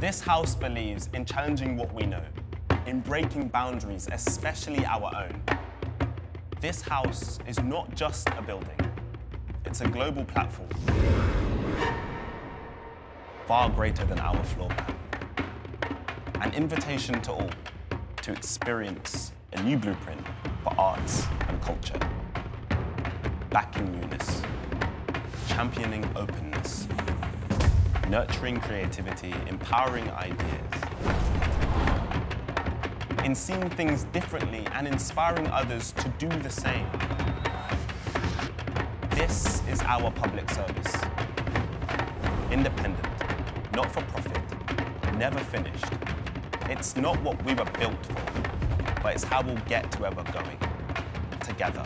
This house believes in challenging what we know, in breaking boundaries, especially our own. This house is not just a building, it's a global platform, far greater than our floor plan. An invitation to all to experience a new blueprint for arts and culture. Backing newness, championing openness, nurturing creativity, empowering ideas, in seeing things differently and inspiring others to do the same. This is our public service. Independent, not for profit, never finished. It's not what we were built for, but it's how we'll get to where we're going, together.